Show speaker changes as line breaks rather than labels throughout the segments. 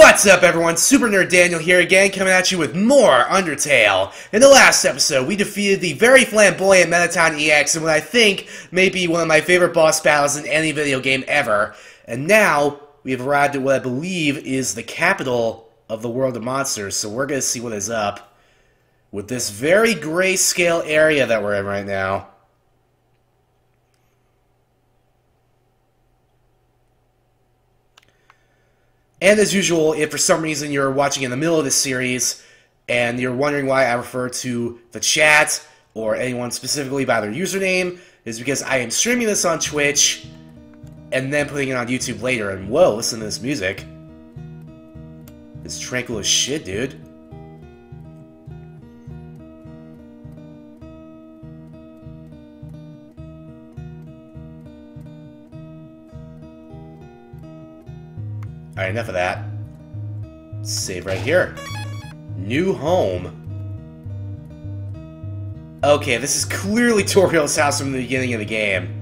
What's up everyone, Super Nerd Daniel here again, coming at you with more Undertale. In the last episode, we defeated the very flamboyant Mettaton EX in what I think may be one of my favorite boss battles in any video game ever. And now, we have arrived at what I believe is the capital of the world of monsters, so we're gonna see what is up with this very grayscale area that we're in right now. And as usual, if for some reason you're watching in the middle of this series and you're wondering why I refer to the chat or anyone specifically by their username, is because I am streaming this on Twitch and then putting it on YouTube later. And whoa, listen to this music. It's tranquil as shit, dude. Alright, enough of that. Save right here. New home. Okay, this is clearly Toriel's house from the beginning of the game.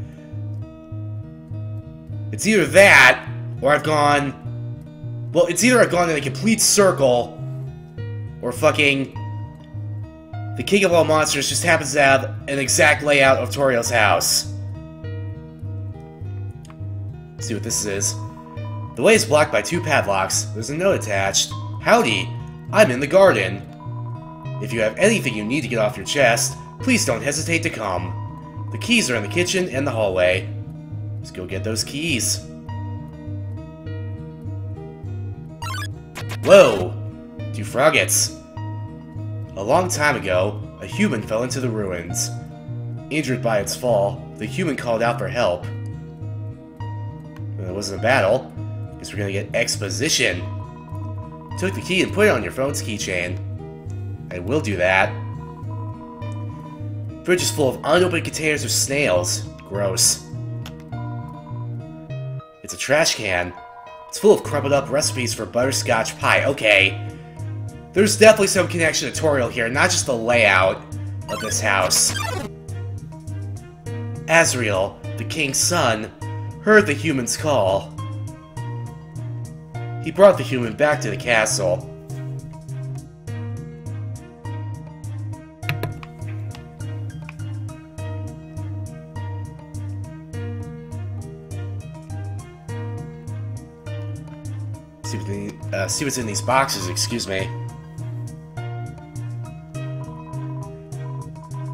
It's either that, or I've gone... Well, it's either I've gone in a complete circle, or fucking... The King of All Monsters just happens to have an exact layout of Toriel's house. Let's see what this is. The way is blocked by two padlocks. There's a note attached. Howdy, I'm in the garden. If you have anything you need to get off your chest, please don't hesitate to come. The keys are in the kitchen and the hallway. Let's go get those keys. Whoa! Two froggits. A long time ago, a human fell into the ruins. Injured by its fall, the human called out for help. It wasn't a battle, We're gonna get exposition. Took the key and put it on your phone's keychain. I will do that. Fridge is full of unopened containers of snails. Gross. It's a trash can. It's full of crumpled up recipes for butterscotch pie. Okay. There's definitely some connection to Toriel here, not just the layout of this house. Asriel, the king's son, heard the human's call. He brought the human back to the castle. See, what uh, see what's in these boxes, excuse me.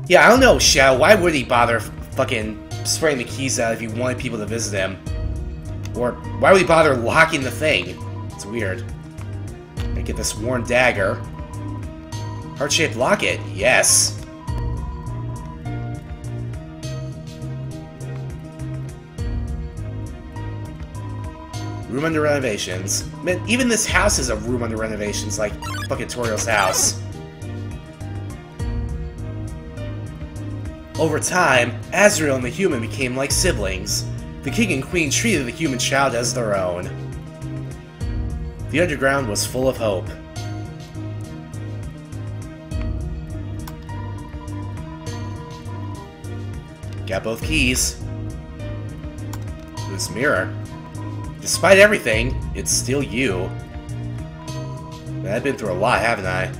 Yeah, I don't know, Shell. Why would he bother fucking spraying the keys out if he wanted people to visit him? Or why would he bother locking the thing? Weird. I get this worn dagger. Heart-shaped locket, yes. Room under renovations. Man, even this house is a room under renovations, like fucking Toriel's house. Over time, Asriel and the human became like siblings. The king and queen treated the human child as their own. The underground was full of hope. Got both keys. This mirror. Despite everything, it's still you. I've been through a lot, haven't I?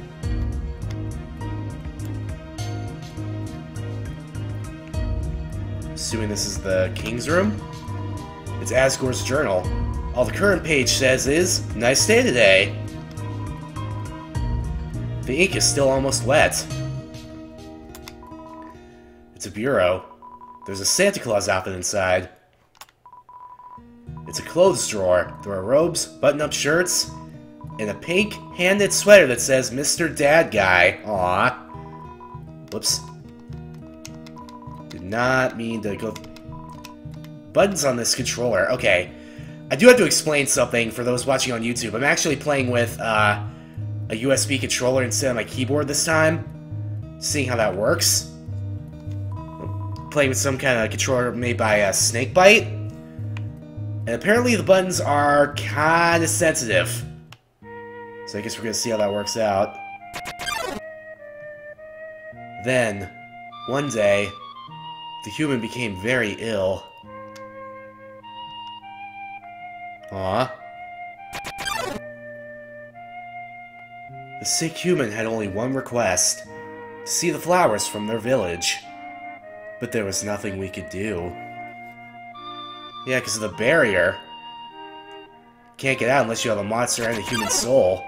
Assuming this is the king's room? It's Asgore's journal. All the current page says is, nice day today. The ink is still almost wet. It's a bureau. There's a Santa Claus outfit inside. It's a clothes drawer. There are robes, button-up shirts, and a pink hand-knit sweater that says Mr. Dad Guy. Aw. Whoops. Did not mean to go... Buttons on this controller. Okay. I do have to explain something for those watching on YouTube. I'm actually playing with uh, a USB controller instead of my keyboard this time. Seeing how that works. I'm playing with some kind of controller made by uh, Snakebyte. And apparently the buttons are kind of sensitive. So I guess we're going to see how that works out. Then, one day, the human became very ill. Aw. The sick human had only one request see the flowers from their village. But there was nothing we could do. Yeah, because of the barrier. Can't get out unless you have a monster and a human soul.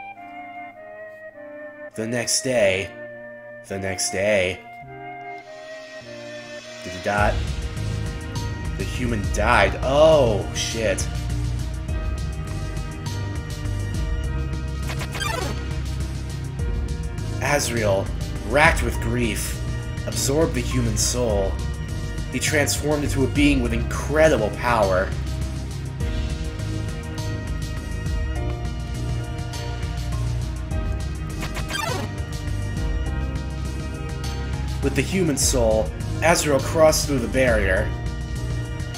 The next day. The next day. Did he die? The human died. Oh, shit. Asriel, racked with grief, absorbed the human soul. He transformed into a being with incredible power. With the human soul, Asriel crossed through the barrier.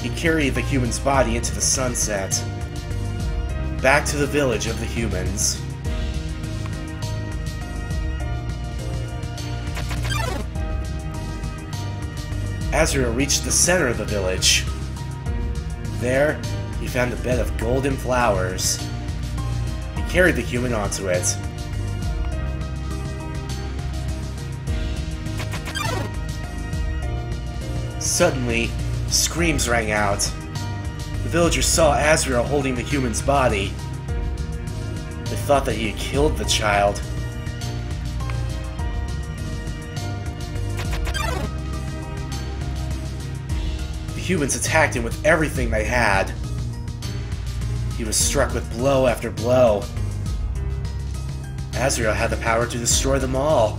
He carried the human's body into the sunset. Back to the village of the humans. Asriel reached the center of the village. There, he found a bed of golden flowers. He carried the human onto it. Suddenly, screams rang out. The villagers saw Asriel holding the human's body. They thought that he had killed the child. Humans attacked him with everything they had. He was struck with blow after blow. Asriel had the power to destroy them all.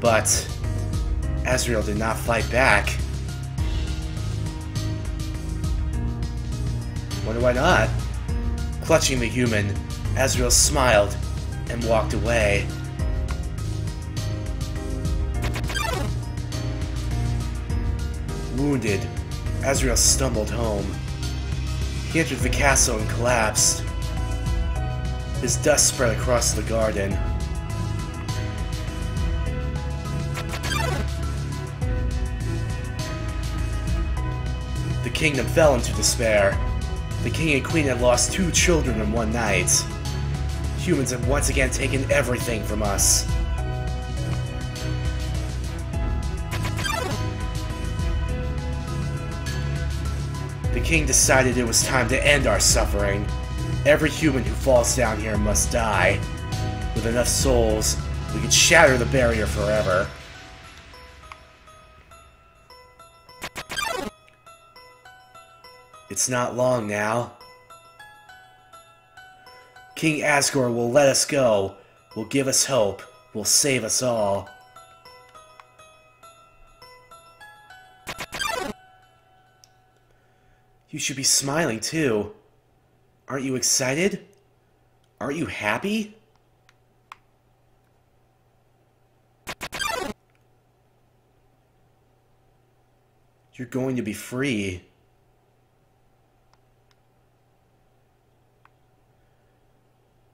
But Asriel did not fight back. Wonder why not? Clutching the human, Asriel smiled and walked away. Wounded, Asriel stumbled home. He entered the castle and collapsed. His dust spread across the garden. The kingdom fell into despair. The king and queen had lost two children in one night. Humans have once again taken everything from us. King decided it was time to end our suffering. Every human who falls down here must die. With enough souls, we could shatter the barrier forever. It's not long now. King Asgore will let us go, will give us hope, will save us all. You should be smiling too. Aren't you excited? Aren't you happy? You're going to be free.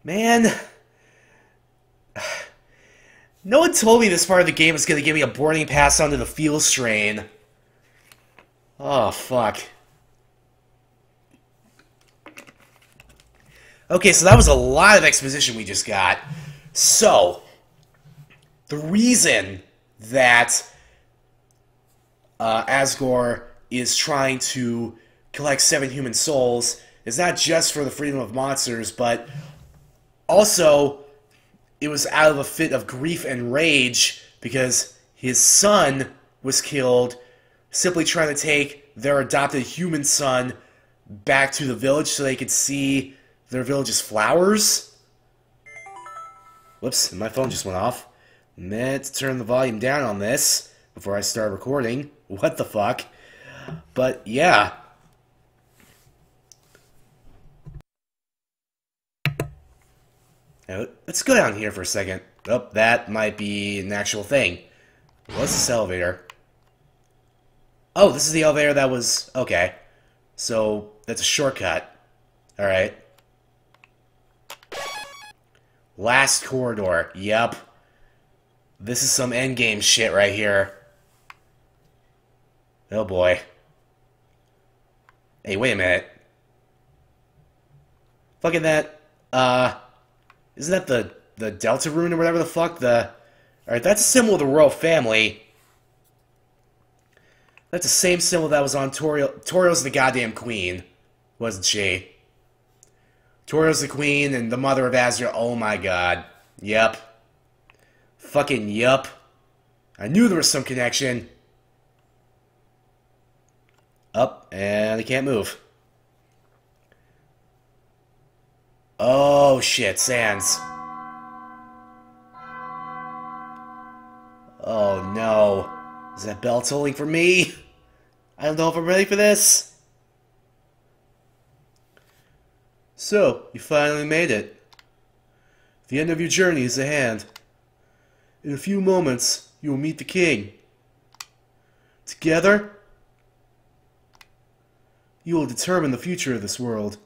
Man. No one told me this part of the game was going to give me a boarding pass onto the fuel strain. Oh, fuck. Okay, so that was a lot of exposition we just got. So, the reason that uh, Asgore is trying to collect seven human souls is not just for the freedom of monsters, but also, it was out of a fit of grief and rage because his son was killed, simply trying to take their adopted human son back to the village so they could see their village's flowers. Whoops, my phone just went off. Let's turn the volume down on this before I start recording. What the fuck? But yeah, let's go down here for a second. Oh, that might be an actual thing. What's this elevator? Oh, this is the elevator that was... Okay. So, that's a shortcut. Alright. Last corridor. Yep. This is some endgame shit right here. Oh boy. Hey, wait a minute. Fucking that, uh, isn't that the, the Delta Rune or whatever the fuck? The, alright, that's a symbol of the royal family. That's the same symbol that was on Toriel. Toriel's the goddamn queen, wasn't she? Toriel's the queen and the mother of Asriel. Oh my god. Yep. Fucking yup. I knew there was some connection. Up, and I can't move. Oh shit, Sans. Oh no. Is that bell tolling for me? I don't know if I'm ready for this. So, you finally made it. The end of your journey is at hand. In a few moments, you will meet the king. Together, you will determine the future of this world.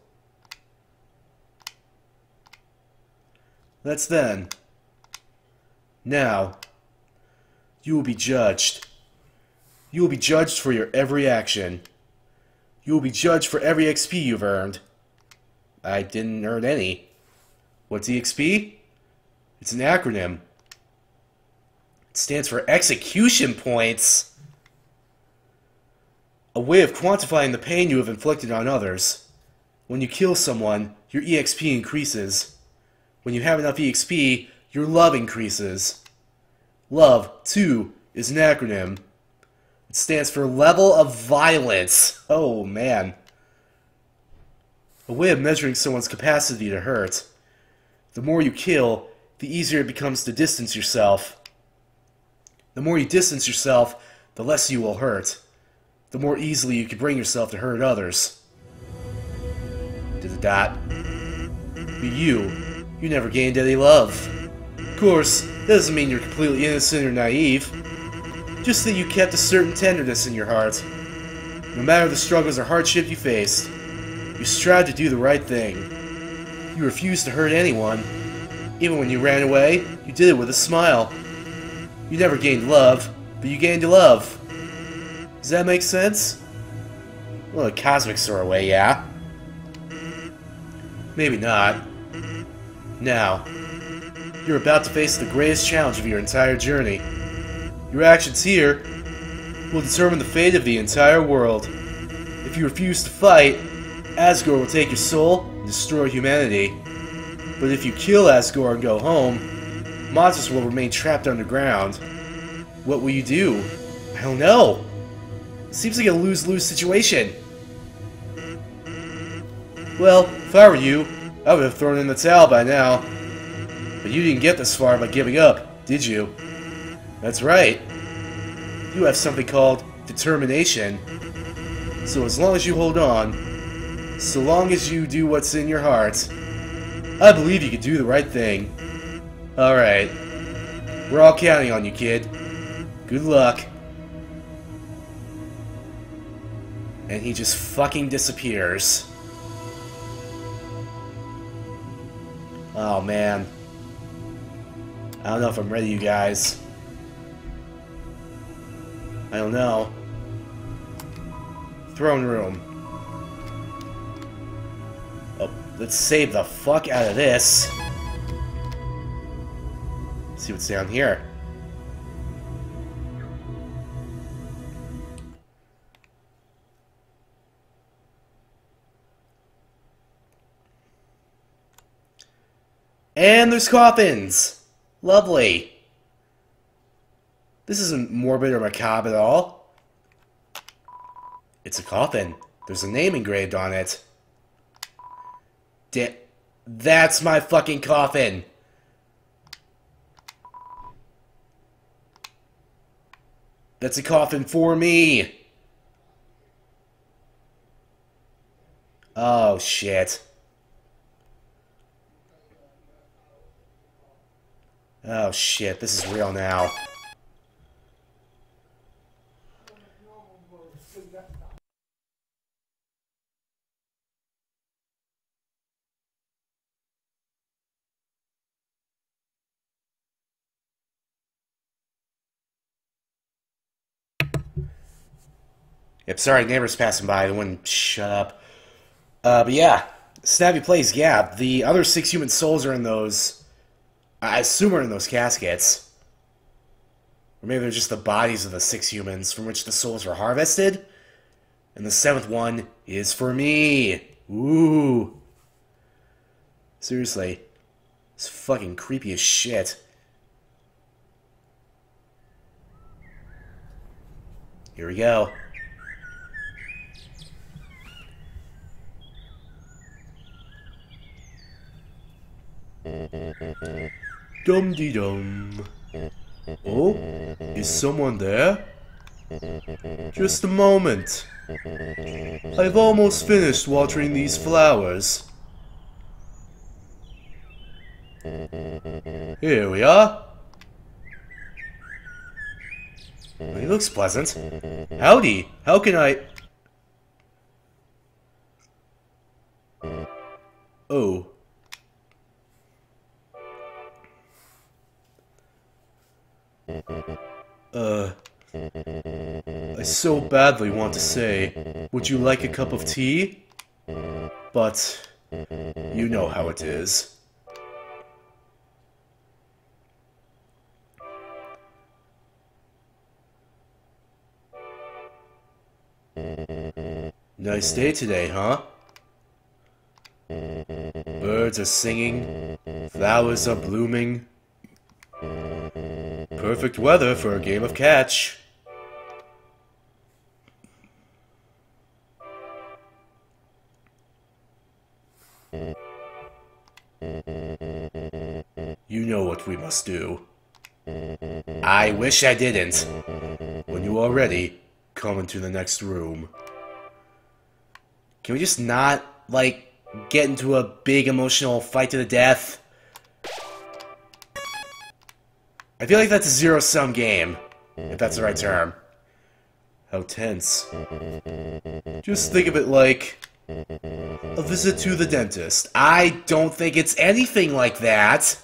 That's then. Now, you will be judged. You will be judged for your every action. You will be judged for every XP you've earned. I didn't earn any. What's EXP? It's an acronym. It stands for Execution Points. A way of quantifying the pain you have inflicted on others. When you kill someone, your EXP increases. When you have enough EXP, your love increases. Love, too, is an acronym. It stands for Level of Violence. Oh, man. A way of measuring someone's capacity to hurt. The more you kill, the easier it becomes to distance yourself. The more you distance yourself, the less you will hurt. The more easily you can bring yourself to hurt others. To the dot. But you, you never gained any love. Of course, that doesn't mean you're completely innocent or naive. Just that you kept a certain tenderness in your heart. No matter the struggles or hardship you faced, you strived to do the right thing. You refused to hurt anyone. Even when you ran away, you did it with a smile. You never gained love, but you gained love. Does that make sense? Well, a cosmic sort of way, yeah. Maybe not. Now, you're about to face the greatest challenge of your entire journey. Your actions here will determine the fate of the entire world. If you refuse to fight, Asgore will take your soul and destroy humanity. But if you kill Asgore and go home, monsters will remain trapped underground. What will you do? I don't know. Seems like a lose-lose situation. Well, if I were you, I would have thrown in the towel by now. But you didn't get this far by giving up, did you? That's right. You have something called determination. So as long as you hold on, so long as you do what's in your heart, I believe you can do the right thing. Alright. We're all counting on you, kid. Good luck. And he just fucking disappears. Oh, man. I don't know if I'm ready, you guys. I don't know. Throne room. Let's save the fuck out of this. see what's down here. And there's coffins! Lovely. This isn't morbid or macabre at all. It's a coffin. There's a name engraved on it. That's my fucking coffin! That's a coffin for me! Oh, shit. Oh shit, this is real now. Yep, sorry, neighbors passing by. They wouldn't shut up. Uh, but yeah, Snappy plays, yeah, the other six human souls are in those. I assume are in those caskets. Or maybe they're just the bodies of the six humans from which the souls were harvested. And the seventh one is for me. Ooh. Seriously. It's fucking creepy as shit. Here we go. Dum dee dum. Oh, is someone there? Just a moment. I've almost finished watering these flowers. Here we are. He looks pleasant. Howdy, how can I... Oh. So badly want to say, would you like a cup of tea? But, you know how it is. Nice day today, huh? Birds are singing, flowers are blooming. Perfect weather for a game of catch. Do. I wish I didn't. When you are ready, come into the next room. Can we just not, like, get into a big emotional fight to the death? I feel like that's a zero-sum game, if that's the right term. How tense. Just think of it like a visit to the dentist. I don't think it's anything like that.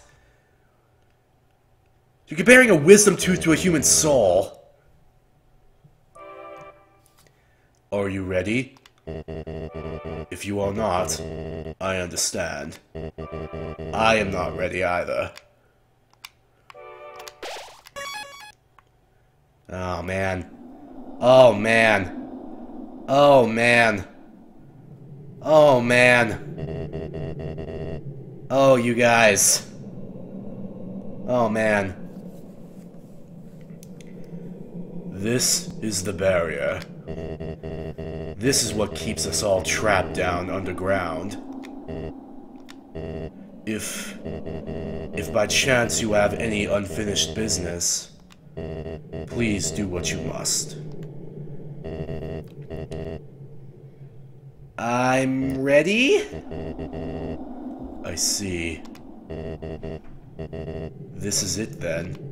You're comparing a wisdom tooth to a human soul. Are you ready? If you are not, I understand. I am not ready either. Oh, man. Oh, man. Oh, man. Oh, man. Oh, you guys. Oh, man. This is the barrier. This is what keeps us all trapped down underground. If... If by chance you have any unfinished business, please do what you must. I'm ready? I see. This is it then.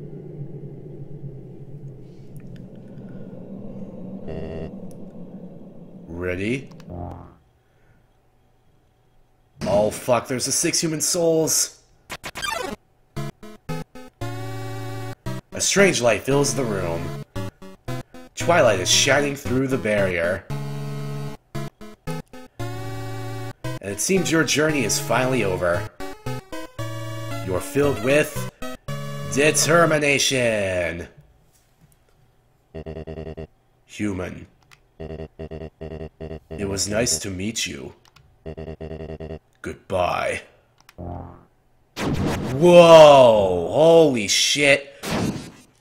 Ready? Oh fuck, there's the six human souls! A strange light fills the room. Twilight is shining through the barrier. And it seems your journey is finally over. You're filled with determination. Human. It was nice to meet you. Goodbye. Whoa! Holy shit.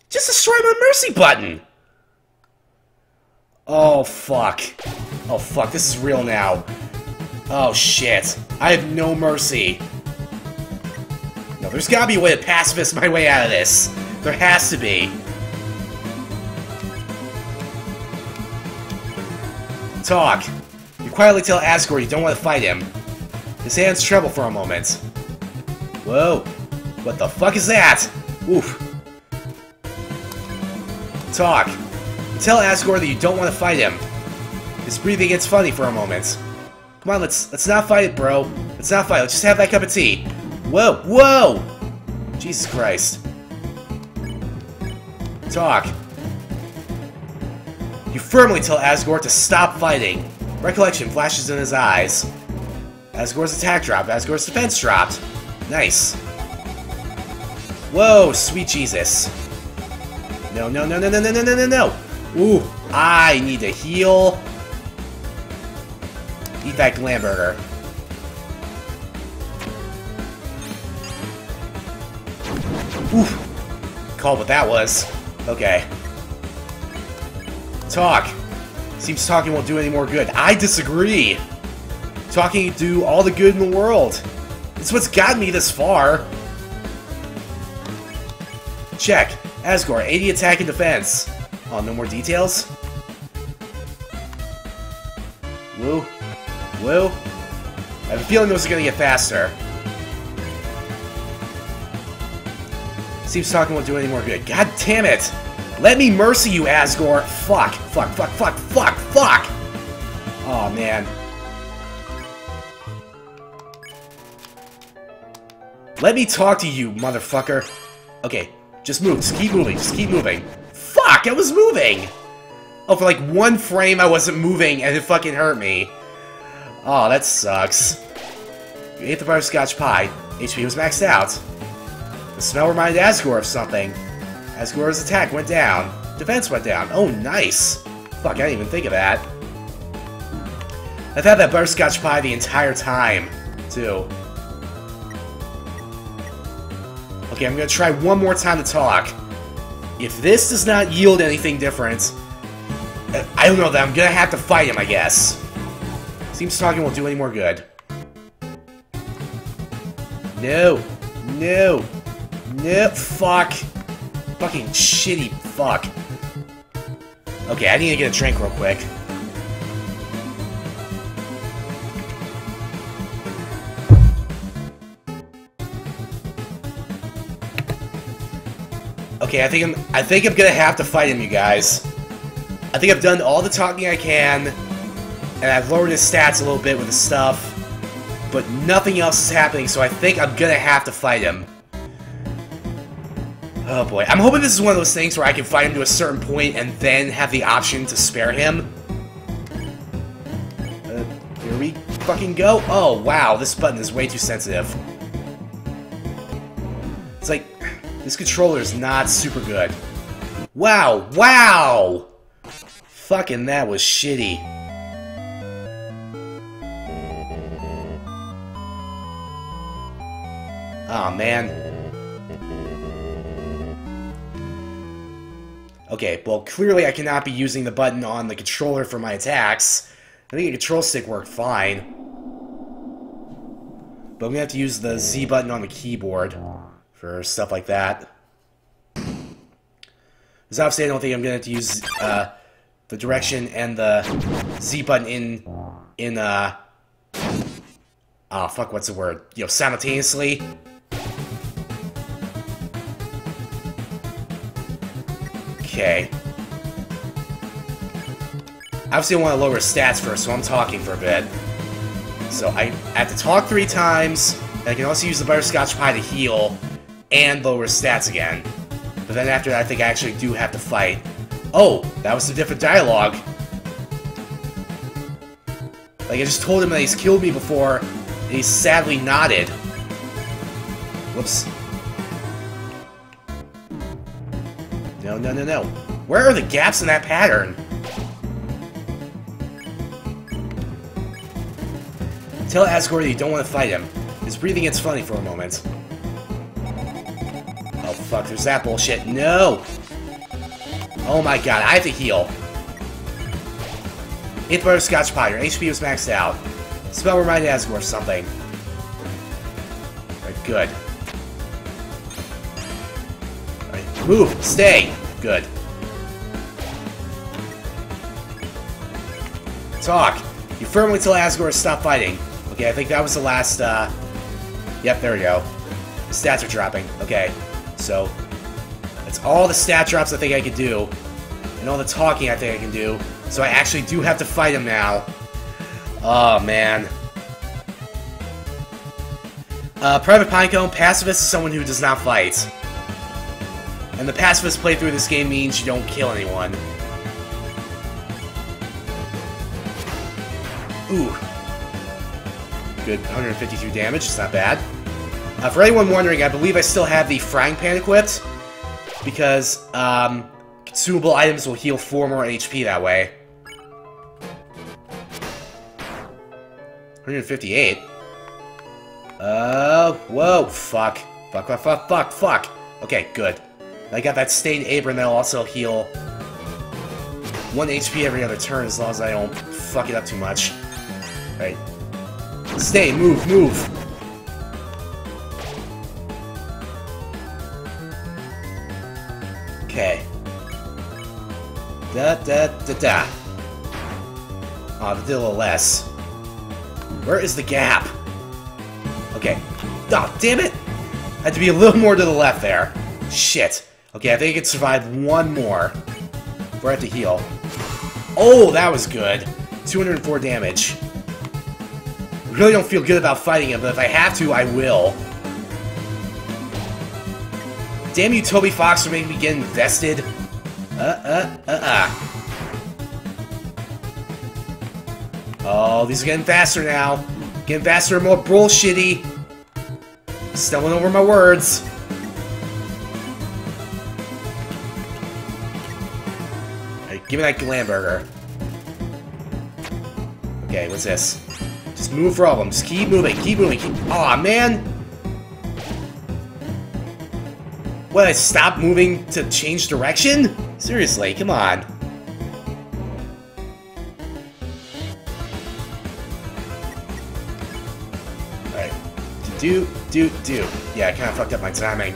Just destroy my mercy button! Oh, fuck. Oh, fuck. This is real now. Oh, shit. I have no mercy. No, there's gotta be a way to pacifist my way out of this. There has to be. Talk. You quietly tell Asgore you don't want to fight him. His hands tremble for a moment. Whoa. What the fuck is that? Oof. Talk. You tell Asgore that you don't want to fight him. His breathing gets funny for a moment. Come on, let's let's not fight it, bro. Let's not fight. Let's just have that cup of tea. Whoa, whoa! Jesus Christ. Talk. You firmly tell Asgore to stop fighting. Recollection flashes in his eyes. Asgore's attack dropped. Asgore's defense dropped. Nice. Whoa, sweet Jesus. No, no, no, no, no, no, no, no, no, no. Ooh, I need to heal. Eat that Glamburger. Oof. Called what that was. Okay. Talk. Seems talking won't do any more good. I disagree. Talking do all the good in the world. It's what's gotten me this far. Check. Asgore, 80 attack and defense. Oh, no more details? Woo. Woo. I have a feeling those are gonna get faster. Seems talking won't do any more good. God damn it! Let me mercy you, Asgore! Fuck, fuck, fuck, fuck, fuck, fuck! Oh man. Let me talk to you, motherfucker. Okay, just move. Just keep moving. Just keep moving. Fuck, I was moving! Oh, for like one frame I wasn't moving and it fucking hurt me. Oh, that sucks. You ate the butterscotch pie. HP was maxed out. The smell reminded Asgore of something. Asgore's attack went down. Defense went down. Oh, nice. Fuck, I didn't even think of that. I've had that butterscotch pie the entire time, too. Okay, I'm gonna try one more time to talk. If this does not yield anything different, I don't know, that I'm gonna have to fight him, I guess. Seems talking won't do any more good. No. No. No. Fuck. Fucking shitty fuck. Okay, I need to get a drink real quick. Okay, I think I'm I think I'm gonna have to fight him, you guys. I think I've done all the talking I can, and I've lowered his stats a little bit with the stuff, but nothing else is happening, so I think I'm gonna have to fight him. Oh boy, I'm hoping this is one of those things where I can fight him to a certain point and then have the option to spare him. Uh, here we fucking go. Oh wow, this button is way too sensitive. It's like, this controller is not super good. Wow, wow! Fucking that was shitty. oh, man. Okay, well, clearly I cannot be using the button on the controller for my attacks. I think the control stick worked fine. But I'm gonna have to use the Z button on the keyboard for stuff like that. Because obviously I don't think I'm to have to use uh, the direction and the Z button in, in, uh... Oh, fuck, what's the word? You know, simultaneously. Okay. Obviously I want to lower stats first, so I'm talking for a bit. So I have to talk three times, and I can also use the butterscotch pie to heal, and lower stats again. But then after that, I think I actually do have to fight. Oh, that was a different dialogue. Like, I just told him that he's killed me before, and he sadly nodded. Whoops. No, no, no, no. Where are the gaps in that pattern? Tell Asgore you don't want to fight him. His breathing gets funny for a moment. Oh, fuck, there's that bullshit. No! Oh my god, I have to heal. Eighth Butterscotch Pie, your HP was maxed out. Spell reminded Asgore of something. Good. Move! Stay! Good. Talk! You firmly tell Asgore stop fighting. Okay, I think that was the last, uh... Yep, there we go. The stats are dropping. Okay. So, that's all the stat drops I think I could do, and all the talking I think I can do, so I actually do have to fight him now. Oh, man. Uh, Private Pinecone, Pacifist is someone who does not fight. And the Pacifist playthrough of this game means you don't kill anyone. Ooh. good 152 damage. It's not bad. Uh, for anyone wondering, I believe I still have the frying pan equipped because um, consumable items will heal 4 more HP that way. 158. Uh, whoa, fuck. Fuck, fuck, fuck, fuck, fuck. Okay, good. I got that stained apron that'll also heal 1 HP every other turn as long as I don't fuck it up too much. Right. Stay, move, move. Okay. Da da da da. Ah, that did a little less. Where is the gap? Okay. Oh, damn it! Had to be a little more to the left there. Shit. Okay, I think I can survive one more I have to heal. Oh, that was good. 204 damage. Really don't feel good about fighting him, but if I have to, I will. Damn you, Toby Fox, for making me get invested. Uh, uh, uh, uh. Oh, these are getting faster now. Getting faster and more bullshitty. Stumbling over my words. Give me that Glamburger. Okay, what's this? Just move for all of them. Just keep moving, keep moving, keep... Aw, man! What, I stop moving to change direction? Seriously, come on. Alright. Do, do, do. Yeah, I kind of fucked up my timing.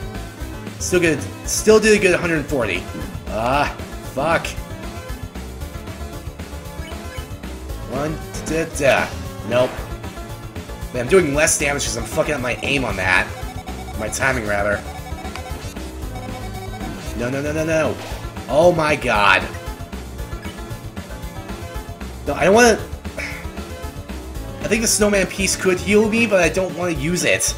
Still good. Still did a good 140. Ah, fuck. One, da, da. Nope. Man, I'm doing less damage because I'm fucking up my aim on that. My timing, rather. No, no, no, no, no. Oh my god. No, I don't want to... I think the snowman piece could heal me, but I don't want to use it.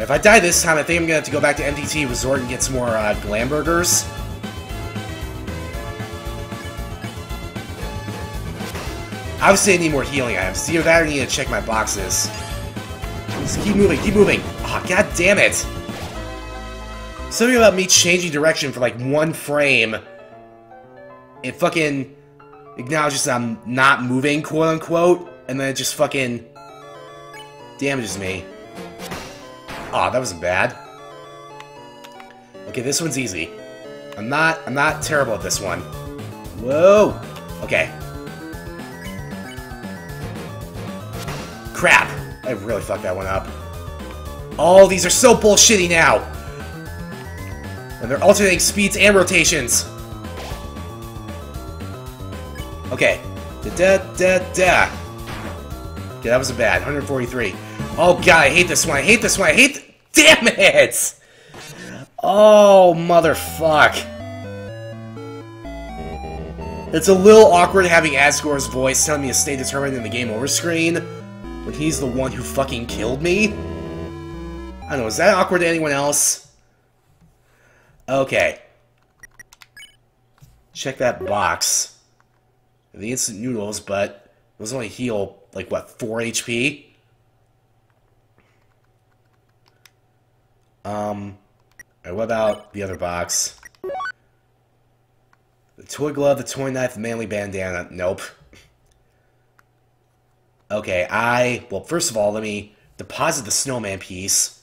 If I die this time, I think I'm gonna have to go back to MTT Resort and get some more uh, Glamburgers. Obviously, I need more healing items. Either that I need to check my boxes. Just keep moving, keep moving. Ah, oh, god damn it. Something about me changing direction for like one frame. It fucking acknowledges that I'm not moving, quote unquote, and then it just fucking damages me. Aw, oh, that wasn't bad. Okay, this one's easy. I'm not I'm not terrible at this one. Whoa! Okay. Crap! I really fucked that one up. All these are so bullshitty now! And they're alternating speeds and rotations. Okay. Da da da da. Okay, that was a bad. 143. Oh god, I hate this one. I hate this one. I hate. Damn it! Oh, motherfuck. It's a little awkward having Asgore's voice telling me to stay determined in the game over screen when he's the one who fucking killed me? I don't know, is that awkward to anyone else? Okay. Check that box. The instant noodles, but those only heal, like, what, 4 HP? Um, what about the other box? The toy glove, the toy knife, the manly bandana. Nope. Okay, I... Well, first of all, let me deposit the snowman piece.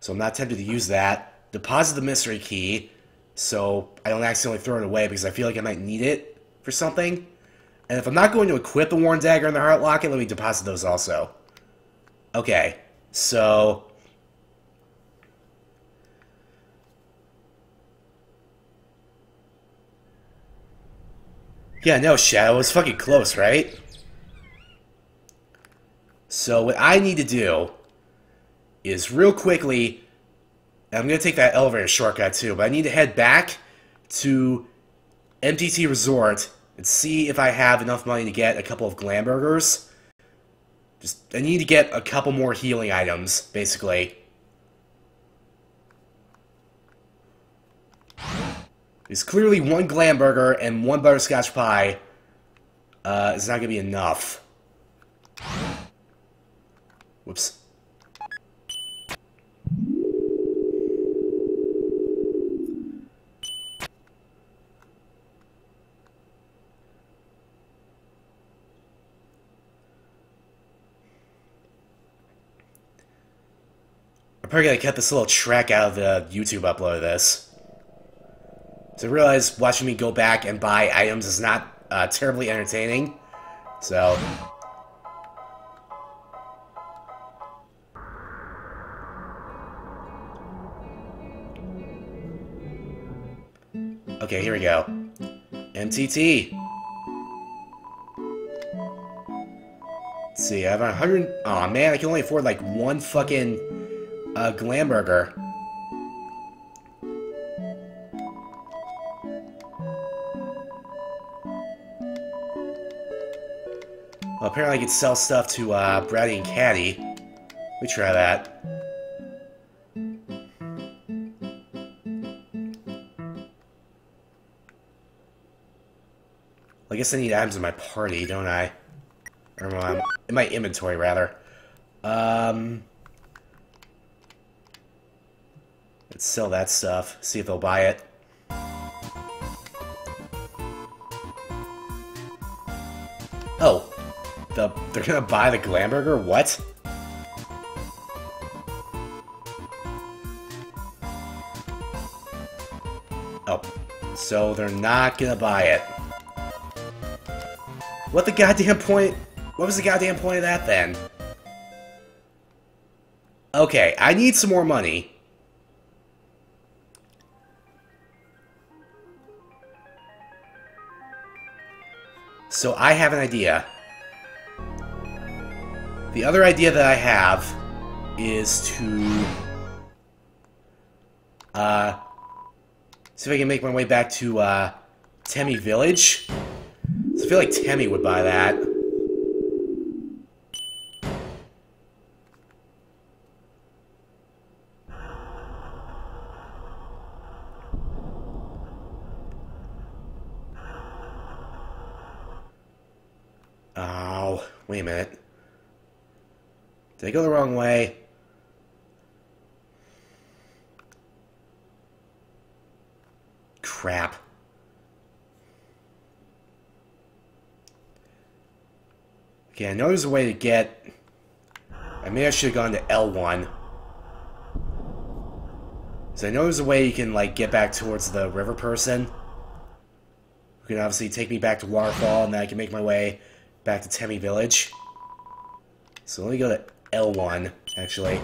So I'm not tempted to use that. Deposit the mystery key. So I don't accidentally throw it away because I feel like I might need it for something. And if I'm not going to equip the Worn Dagger and the Heart Locket, let me deposit those also. Okay, so... Yeah, no, Shadow was fucking close, right? So what I need to do is real quickly, I'm going to take that elevator shortcut too, but I need to head back to MTT Resort and see if I have enough money to get a couple of Glamburgers. Just, I need to get a couple more healing items, basically. There's clearly one glam burger and one Butterscotch Pie uh, is not going to be enough. Whoops. I'm probably gonna cut this little track out of the YouTube upload of this. To realize watching me go back and buy items is not uh, terribly entertaining. So... MTT. Let's see, I have a hundred... oh, man, I can only afford like one fucking uh, Glamburger. Well, apparently I can sell stuff to uh, Bratty and Catty. Me try that. Guess I need items in my party, don't I? Or um, in my inventory, rather. Um... Let's sell that stuff, see if they'll buy it. Oh, the, they're gonna buy the Glamburger? What? Oh, so they're not gonna buy it. What the goddamn point? What was the goddamn point of that then? Okay, I need some more money. So I have an idea. The other idea that I have is to uh, see if I can make my way back to uh, Temmie Village. I feel like Temmie would buy that. Oh, wait a minute. Did I go the wrong way? Crap. Okay, I know there's a way to get... I may I should have gone to L1. So I know there's a way you can, like, get back towards the river person. Who can obviously take me back to Waterfall, and then I can make my way back to Temmie Village. So let me go to L1, actually.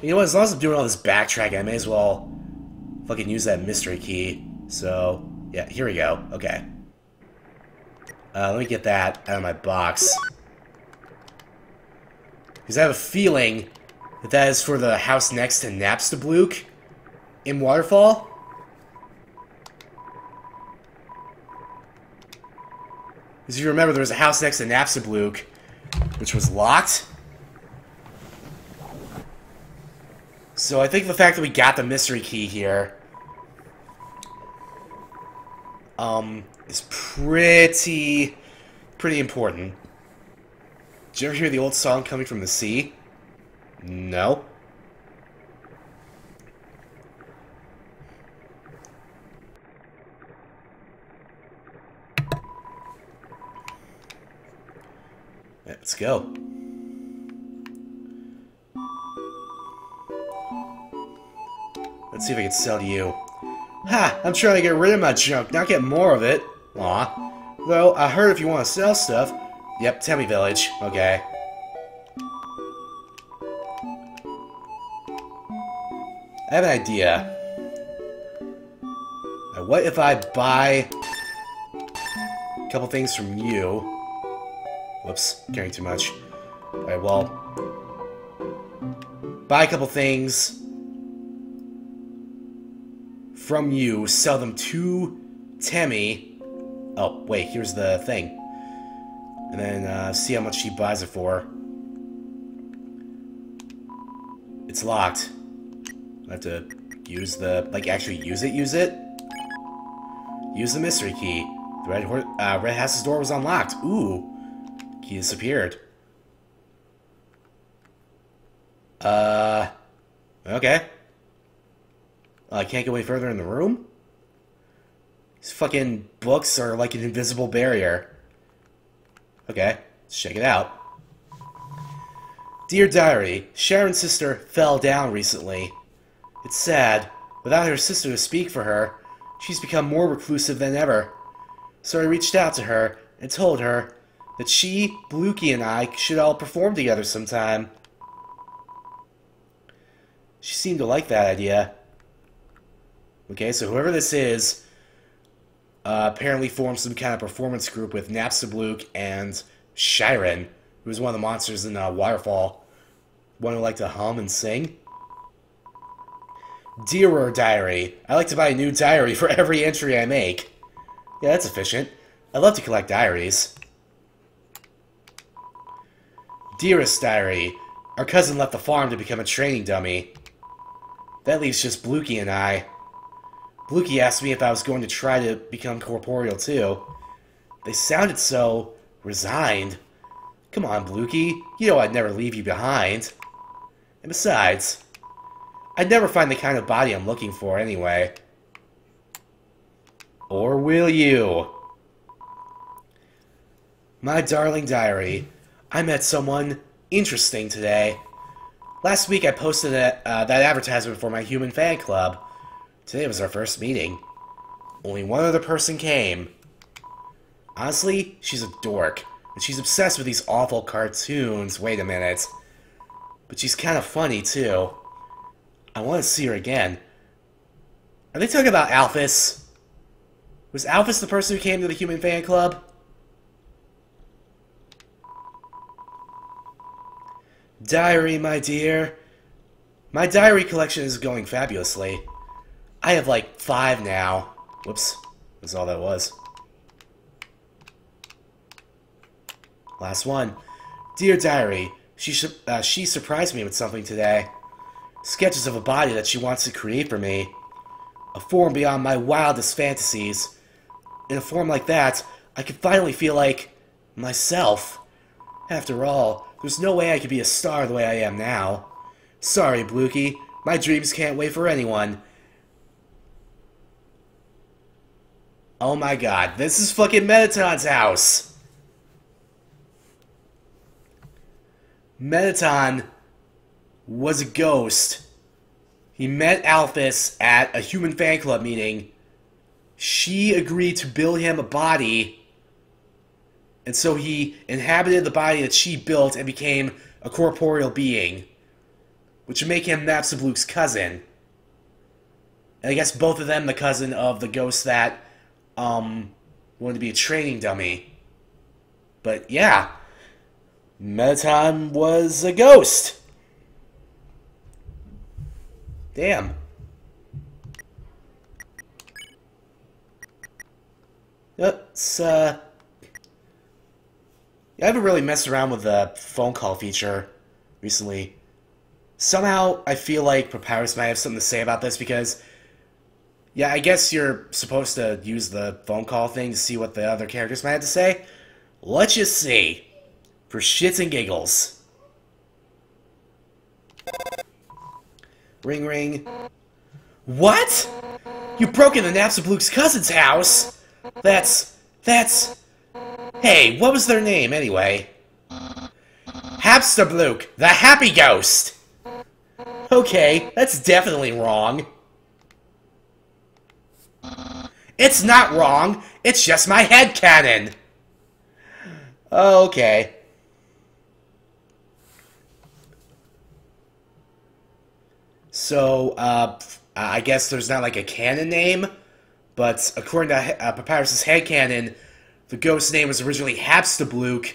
You know what, as long as I'm doing all this backtracking, I may as well fucking use that mystery key. So, yeah, here we go. Okay. Uh, let me get that out of my box. Because I have a feeling that that is for the house next to Napstablook in Waterfall. As you remember, there was a house next to Napstablook, which was locked. So I think the fact that we got the mystery key here um, is pretty, pretty important. Did you ever hear the old song coming from the sea? No. Let's go. Let's see if I can sell to you. Ha! I'm trying to get rid of my junk, not get more of it. Aw. Though, I heard if you want to sell stuff... Yep, Temmie Village. Okay. I have an idea. What if I buy a couple things from you? Whoops, carrying too much. Alright, well... Buy a couple things from you, sell them to Temmie. Oh, wait, here's the thing. And then uh, see how much she buys it for. It's locked. I have to use the, like, actually use it, use it. Use the mystery key. The red, uh, red house's door was unlocked. Ooh. Key disappeared. Uh... Okay. I can't go any further in the room? These fucking books are like an invisible barrier. Okay, let's check it out. Dear Diary, Shyren's sister fell down recently. It's sad. Without her sister to speak for her, she's become more reclusive than ever. So I reached out to her and told her that she, Blooky, and I should all perform together sometime. She seemed to like that idea. Okay, so whoever this is uh, apparently formed some kind of performance group with Napstablook and Shyren, who was one of the monsters in uh, Waterfall. One who liked to hum and sing. Dearer Diary. I like to buy a new diary for every entry I make. Yeah, that's efficient. I love to collect diaries. Dearest Diary. Our cousin left the farm to become a training dummy. That leaves just Blooky and I. Blooky asked me if I was going to try to become corporeal too. They sounded so resigned. Come on, Blooky. You know I'd never leave you behind. And besides, I'd never find the kind of body I'm looking for anyway. Or will you? My darling diary, I met someone interesting today. Last week I posted a, uh, that advertisement for my human fan club. Today was our first meeting. Only one other person came. Honestly, she's a dork. And she's obsessed with these awful cartoons. Wait a minute. But she's kind of funny, too. I want to see her again. Are they talking about Alphys? Was Alphys the person who came to the human fan club? Diary, my dear. My diary collection is going fabulously. I have like five now. Whoops. That's all that was. Last one. Dear Diary, she, uh, she surprised me with something today. Sketches of a body that she wants to create for me. A form beyond my wildest fantasies. In a form like that, I could finally feel like myself. After all, there's no way I could be a star the way I am now. Sorry, Blooky. My dreams can't wait for anyone. Oh my god, this is fucking Mettaton's house! Mettaton was a ghost. He met Alphys at a human fan club meeting. She agreed to build him a body and so he inhabited the body that she built and became a corporeal being, which would make him Napstablook's cousin. And I guess both of them the cousin of the ghost that um, wanted to be a training dummy. But yeah, Mettaton was a ghost. Damn. Let's, uh, I haven't really messed around with the phone call feature recently. Somehow, I feel like Papyrus might have something to say about this because, yeah, I guess you're supposed to use the phone call thing to see what the other characters might have to say. Let's just see. For shits and giggles. Ring ring. What? You broke into Napstablook's cousin's house? That's... that's... Hey, what was their name, anyway? Hapstablook, the Happy Ghost! Okay, that's definitely wrong. It's not wrong, it's just my head canon. Okay. So, uh, I guess there's not like a canon name, but according to uh, Papyrus's head canon, the ghost's name was originally Hapstablook,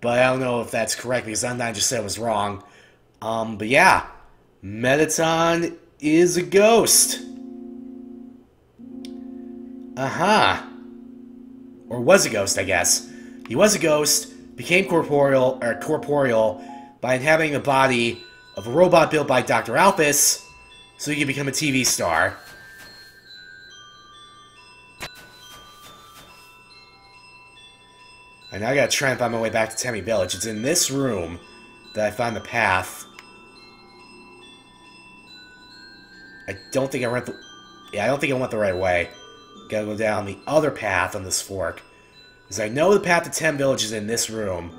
but I don't know if that's correct because Undyne just said it was wrong. Um, but yeah, Mettaton is a ghost. Aha. Uh-huh. Or was a ghost, I guess. He was a ghost, became corporeal, or corporeal, by inhabiting the body of a robot built by Dr. Alphys, so he could become a TV star. And now I gotta try and find my way back to Temmie Village. It's in this room that I find the path. I don't think I went the... Yeah, I don't think I went the right way. Gotta go down the other path on this fork. Because I know the path to Ten Village is in this room.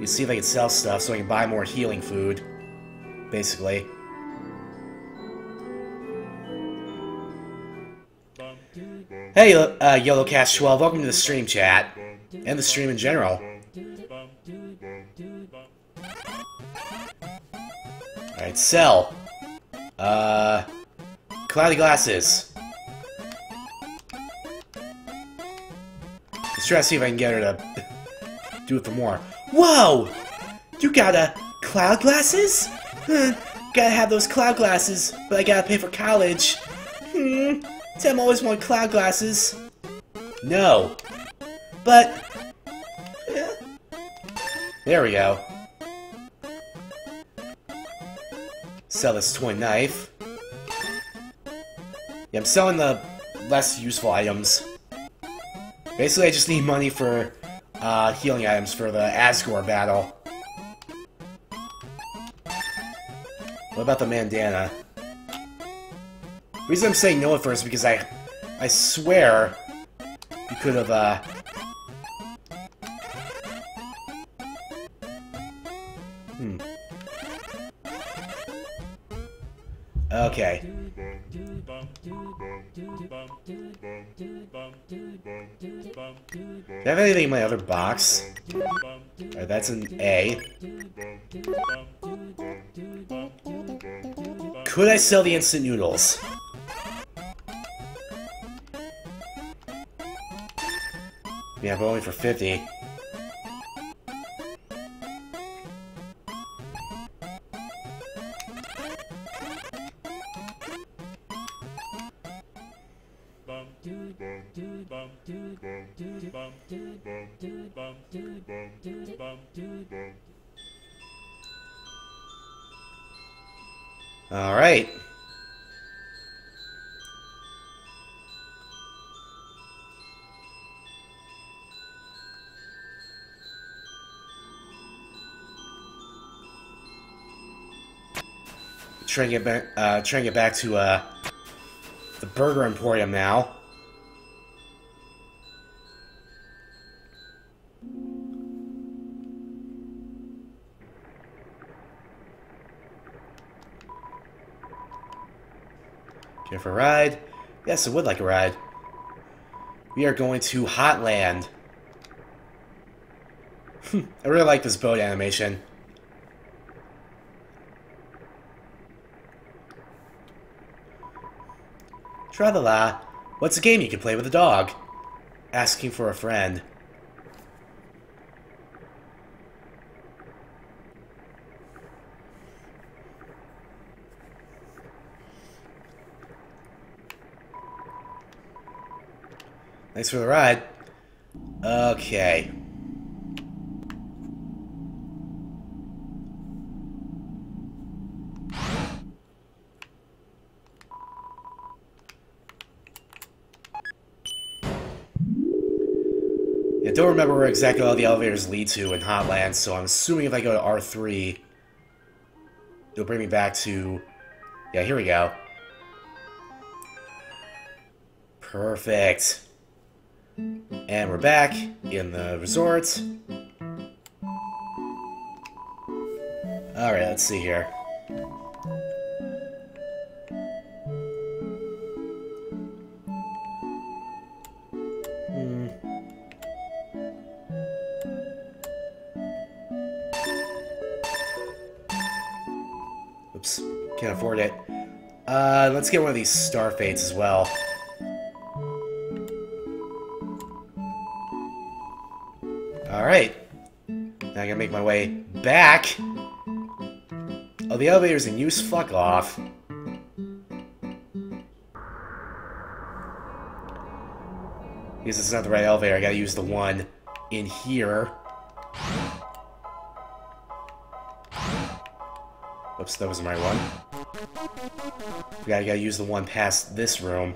You see if I can sell stuff so I can buy more healing food. Basically. Hey, uh, YellowCast12, welcome to the stream chat. And the stream in general. Alright, sell. Uh... Cloudy glasses. Let's try to see if I can get her to do it for more. Whoa! You got a cloud glasses? Gotta have those cloud glasses, but I gotta pay for college. Hmm, Tem always wanted cloud glasses. No. But... Yeah. There we go. Sell this toy knife. I'm selling the less useful items. Basically, I just need money for uh, healing items for the Asgore battle. What about the Mandana? The reason I'm saying no at first is because I, I swear you could have, uh... Hmm. Okay. I have anything in my other box? Alright, that's an A. Could I sell the instant noodles? Yeah, but only for 50. Trying to get back, uh, trying to get back to uh, the Burger Emporium now. Care for a ride? Yes, I would like a ride. We are going to Hotland. I really like this boat animation. Tra-la-la. What's a game you can play with a dog? Asking for a friend. Thanks for the ride. Okay. Don't remember where exactly all the elevators lead to in Hotland, so I'm assuming if I go to R3, it'll bring me back to... Yeah, here we go. Perfect. And we're back in the resort. Alright, let's see here. Can't afford it. Uh, let's get one of these Starfaits as well. Alright. Now I gotta make my way back. Oh, the elevator's in use? Fuck off. Because it's not the right elevator, I gotta use the one in here. Oops, that was my one. We gotta, gotta use the one past this room.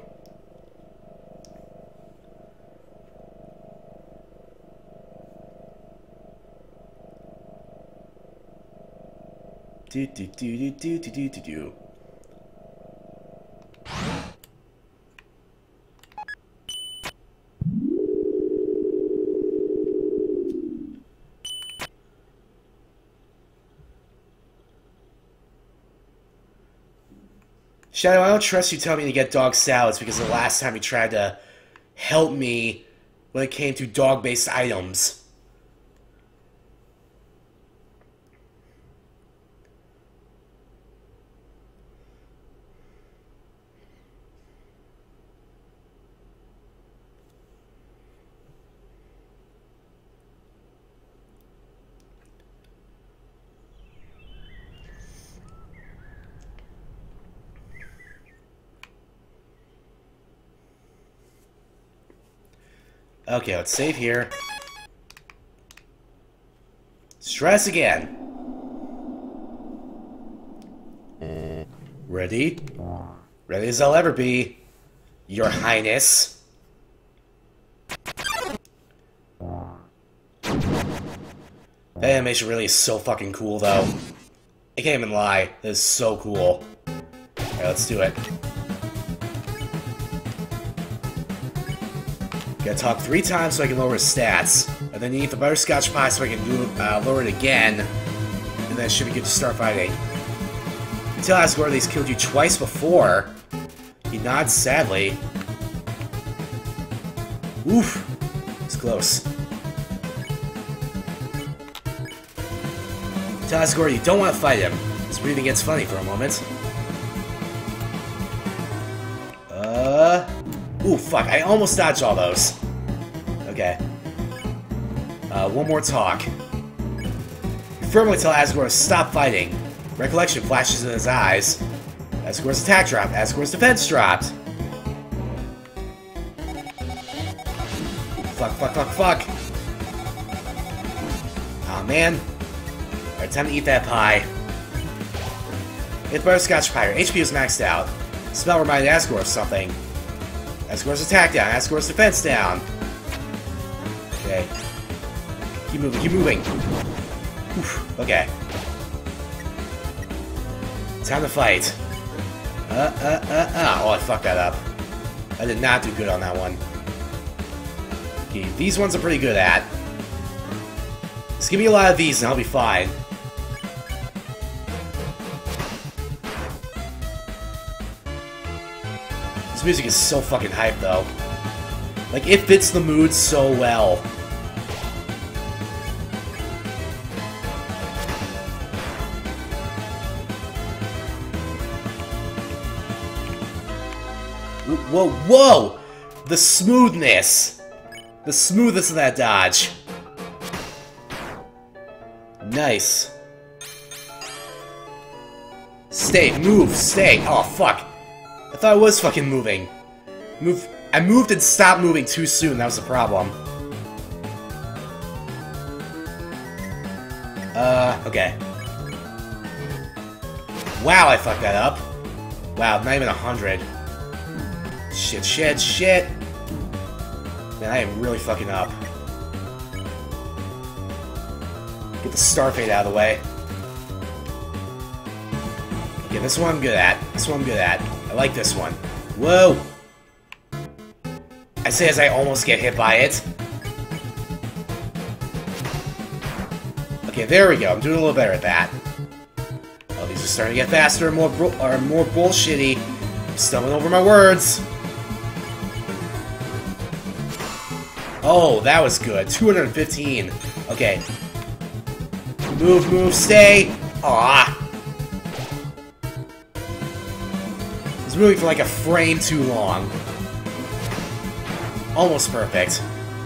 Do do do do do do do do. Shadow, I don't trust you telling me to get dog salads because the last time you tried to help me when it came to dog-based items. Okay, let's save here. Stress again. Eh. Ready? Ready as I'll ever be. Your Highness. That animation really is so fucking cool, though. I can't even lie. That is so cool. Alright, let's do it. Gotta talk three times so I can lower his stats. And then you eat the butterscotch pie so I can do, uh, lower it again. And then it should be good to start fighting. Asgore he's killed you twice before. He nods sadly. Oof. It's close. Tell Asgore you don't want to fight him. His breathing gets funny for a moment. Ooh, fuck. I almost dodged all those. Okay. Uh, one more talk. You firmly tell Asgore to stop fighting. Recollection flashes in his eyes. Asgore's attack dropped. Asgore's defense dropped. Fuck, fuck, fuck, fuck. Aw, oh, man. Alright, time to eat that pie. It's butterscotch pie. Your HP is maxed out. Smell reminded Asgore of something. Asgore's attack down. Asgore's defense down. Okay. Keep moving, keep moving. Oof, okay. Time to fight. Uh, uh, uh, uh. Oh, I fucked that up. I did not do good on that one. Okay, these ones are pretty good at. Just give me a lot of these and I'll be fine. This music is so fucking hype, though. Like, it fits the mood so well. Whoa, whoa! The smoothness! The smoothness of that dodge. Nice. Stay, move, stay. Oh, fuck. I thought I was fucking moving. Move. I moved and stopped moving too soon. That was the problem. Uh, okay. Wow, I fucked that up. Wow, not even a hundred. Shit, shit, shit. Man, I am really fucking up. Get the star fade out of the way. Okay, this one I'm good at. This one I'm good at. I like this one. Whoa! I say as I almost get hit by it. Okay, there we go. I'm doing a little better at that. Oh, these are starting to get faster and more or more bullshitty. I'm stumbling over my words. Oh, that was good. 215. Okay. Move, move, stay. Ah. Moving for like a frame too long. Almost perfect.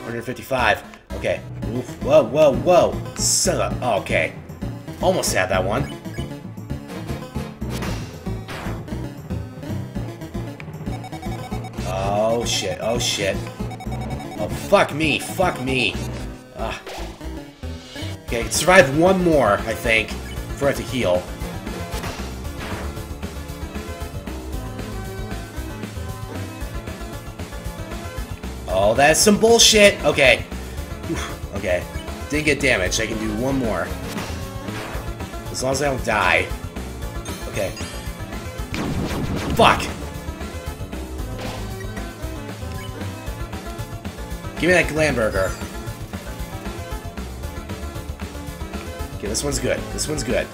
155. Okay. Oof. Whoa, whoa, whoa. Son of. Okay. Almost had that one. Oh, shit. Oh, shit. Oh, fuck me. Fuck me. Ugh. Okay, survive one more, I think, for it to heal. That's some bullshit! Okay. Okay. Didn't get damaged. I can do one more. As long as I don't die. Okay. Fuck! Give me that Glamburger. Okay, this one's good. This one's good.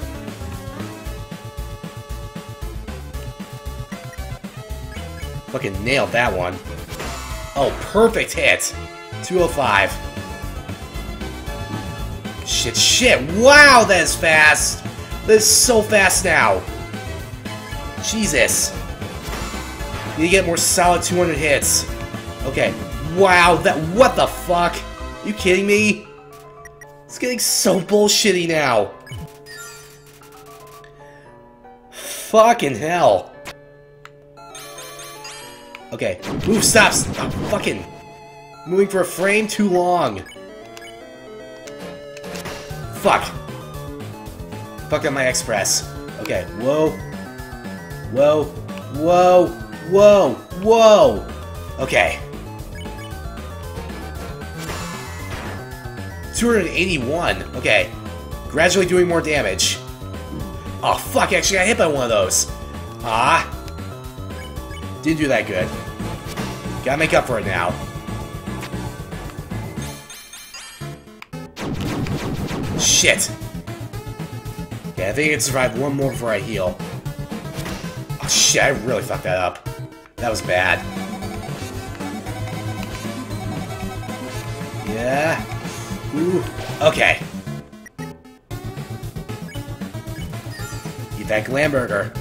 Fucking nailed that one. Oh, perfect hit! 205. Shit, shit! Wow, that is fast! That is so fast now! Jesus. Need to get more solid 200 hits. Okay. Wow, that- what the fuck? You kidding me? It's getting so bullshitty now. Fucking hell. Okay, move, stop, stop, fucking moving for a frame too long. Fuck. Fuck up my express. Okay, whoa. Whoa. Whoa. Whoa. Whoa. Okay. 281. Okay. Gradually doing more damage. Oh, fuck, actually got hit by one of those. Ah. Didn't do that good. Gotta make up for it now. Shit. Okay, I think I can survive one more before I heal. Oh shit, I really fucked that up. That was bad. Yeah. Ooh. Okay. Eat that Glamburger. Oh,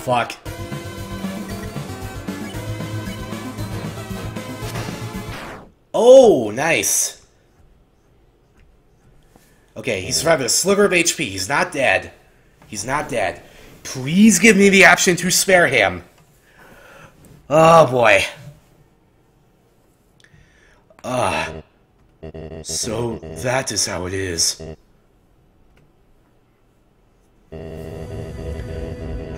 fuck. Oh, nice. Okay, he survived a sliver of HP. He's not dead. He's not dead. Please give me the option to spare him. Oh, boy. Ah. So, that is how it is.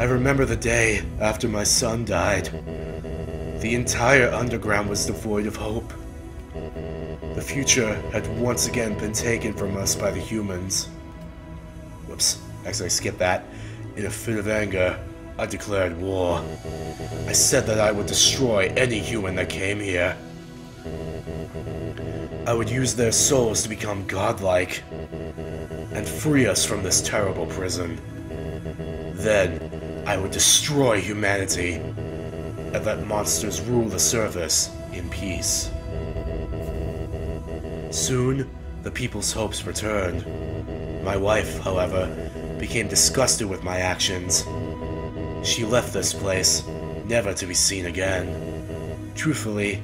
I remember the day after my son died. The entire underground was devoid of hope. The future had once again been taken from us by the humans. Whoops. Actually, I skipped that. In a fit of anger, I declared war. I said that I would destroy any human that came here. I would use their souls to become godlike and free us from this terrible prison. Then, I would destroy humanity and let monsters rule the surface in peace. Soon, the people's hopes returned. My wife, however, became disgusted with my actions. She left this place, never to be seen again. Truthfully,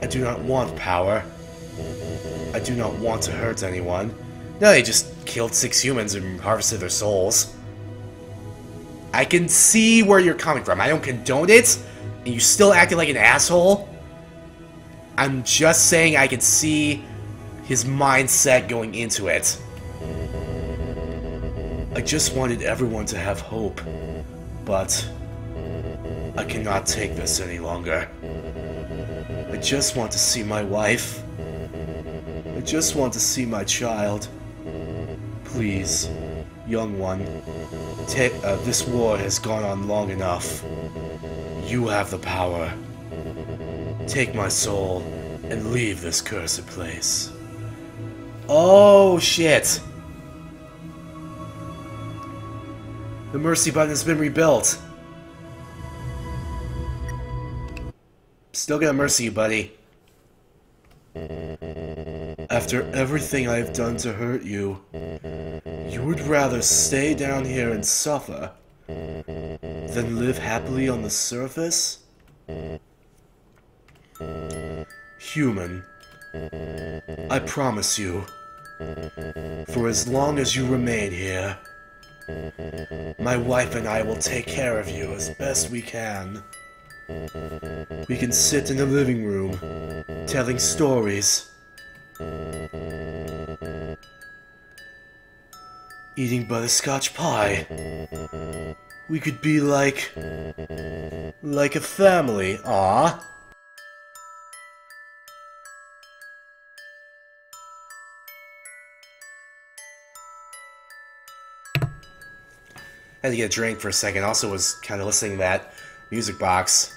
I do not want power. I do not want to hurt anyone. No, they just killed six humans and harvested their souls. I can see where you're coming from. I don't condone it, and you still acting like an asshole. I'm just saying I can see his mindset going into it. I just wanted everyone to have hope, but I cannot take this any longer. I just want to see my wife. I just want to see my child. Please, young one, uh, this war has gone on long enough. You have the power. Take my soul and leave this cursed place. Oh, shit. The mercy button has been rebuilt. Still gonna mercy you, buddy. After everything I've done to hurt you, you would rather stay down here and suffer than live happily on the surface? Human, I promise you, for as long as you remain here, my wife and I will take care of you as best we can. We can sit in the living room, telling stories. Eating butterscotch pie. We could be like... Like a family, ah. had to get a drink for a second. Also was kind of listening to that music box.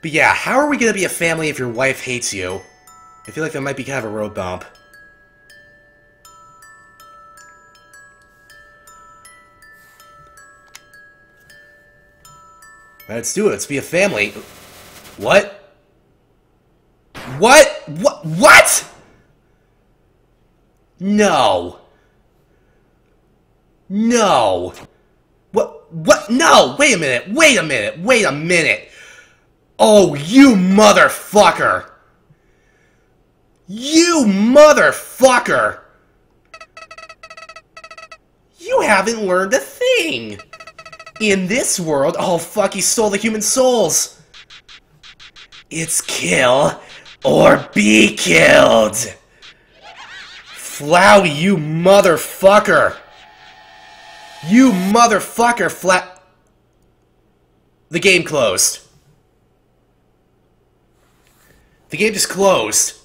But yeah, how are we going to be a family if your wife hates you? I feel like that might be kind of a road bump. Let's do it. Let's be a family. What? What? What? What? No. No. What? What? No. Wait a minute. Wait a minute. Wait a minute. Oh, you motherfucker. You motherfucker. You haven't learned a thing. In this world, oh fuck, he stole the human souls. It's kill or be killed. Flowey, you motherfucker. You motherfucker, Flat. The game closed. The game just closed.